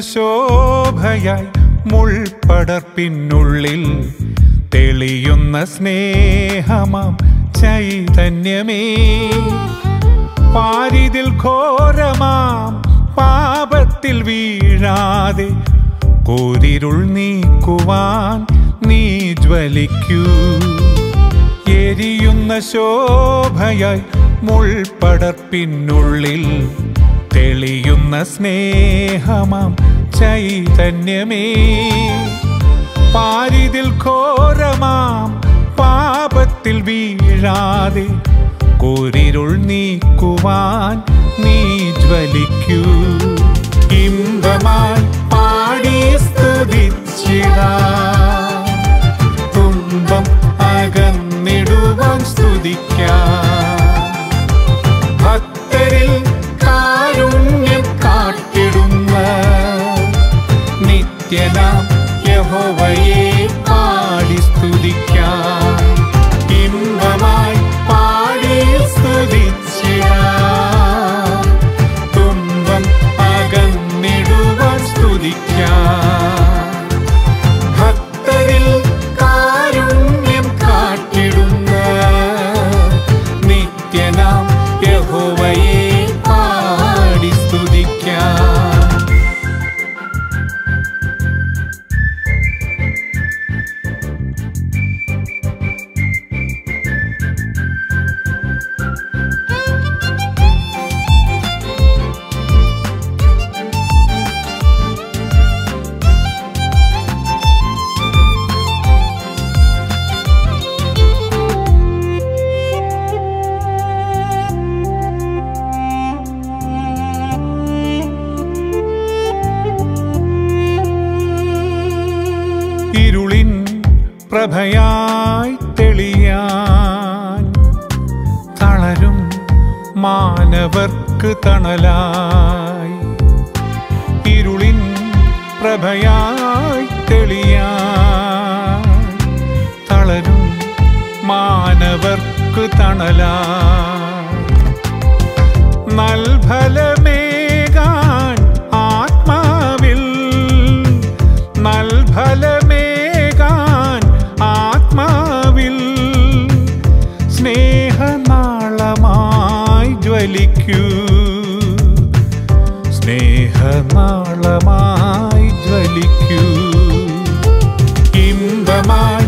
ശോഭയായി മുൾപടർപ്പിനുള്ളിൽ തെളിയുന്ന സ്നേഹമാം ചൈതന്യമേ. പാരിതിൽ ഘോരമാം പാപത്തിൽ വീഴാതെ കൂരിരുൾ നീക്കുവാൻ നീ ജ്വലിക്കൂ. എരിയുന്ന ശോഭയായി മുൾപടർപ്പിനുള്ളിൽ തെളിയുന്ന സ്നേഹമാം ചൈതന്യമേ. പാരിതിൽ ഘോരമാം പാപത്തിൽ വീഴാതെ കൂരിരുൾ നീക്കുവാൻ നീ ജ്വലിക്കൂ. ഇമ്പമായി പാടി സ്തുതിച്ചിടാം. തുമ്പം അകന്നിടുവാൻ സ്തുതിക്കാം. പ്രഭയായി തെളിയാൻ തളരും മാനവർക്ക് തണലായി. ഇരുളിൻ പ്രഭയായി തെളിയാൻ തളരും മാനവർക്ക് തണലായി. നൽഫലമേകാൻ സ്നേഹനാളമായി ജ്വലിക്കൂ. സ്നേഹനാളമായി ജ്വലിക്കൂ. ഇമ്പമായി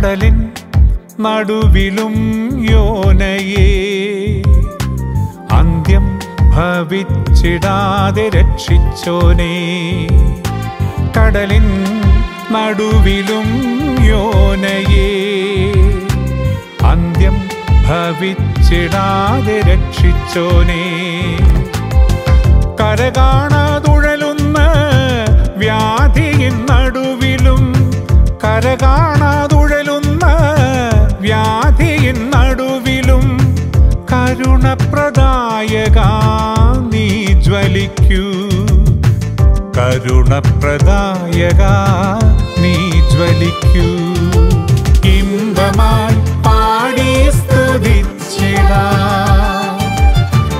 കടലിൻ നടുവിലും യോനയെ. അന്ത്യം ഭവിച്ചിടാതെ രക്ഷിച്ചോനേ. കടലിൻ നടുവിലും യോനയെ. അന്ത്യം ഭവിച്ചിടാതെ രക്ഷിച്ചോനേ. കരകാണാതുഴലുന്ന വ്യാധിയിൻ നടുവിലും കരകാണാതുഴലുന്ന കരുണപ്രദായക നീ ജ്വലിക്കൂ. കരുണപ്രദായക നീ ജ്വലിക്കൂ. ഇമ്പമാൾ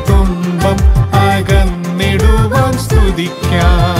തുമ്പം അകന്നിടുവാൻ സ്തുതിക്കാം.